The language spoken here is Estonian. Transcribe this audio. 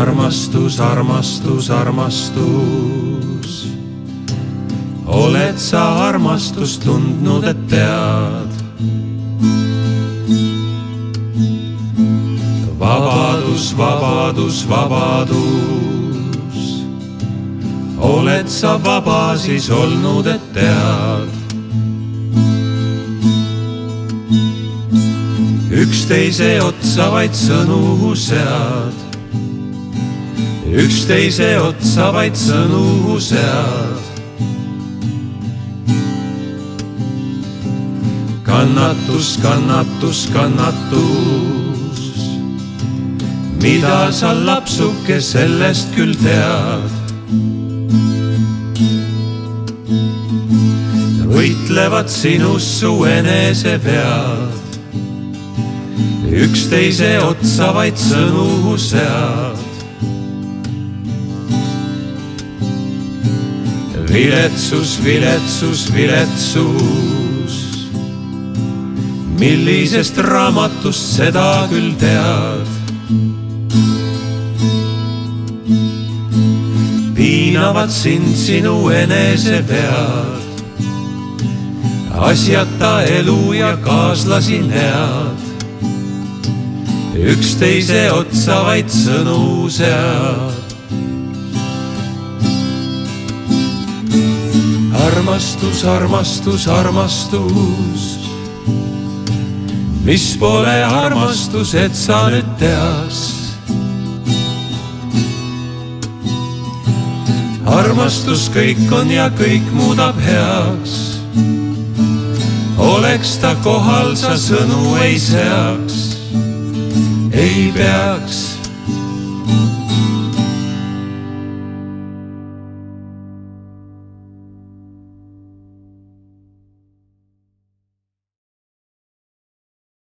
armastus, armastus, armastus. oled sa armastust tundnud, et tead? vabadus, vabadus, vabadus. oled sa vaba siis olnud, et tead? üksteise otsa vaid sõnu sead üksteise otsa vaid sõnu sead. kannatus, kannatus, kannatus. mida sa lapsuke sellest küll tead? võitlevad sinus su enesevead. üksteise otsa vaid sõnu sead. Viletsus, viletsus, viletsus. millisest raamatust seda küll tead? piinavad sind sinu enesevead, asjata elu ja kaaslasi näad. üksteise otsa vaid sõnu sead. Armastus, armastus, armastus. mis pole armastus, et sa nüüd teaks. armastus kõik on ja kõik muudab heaks. oleks ta kohal, sa sõnu ei seaks, ei peaks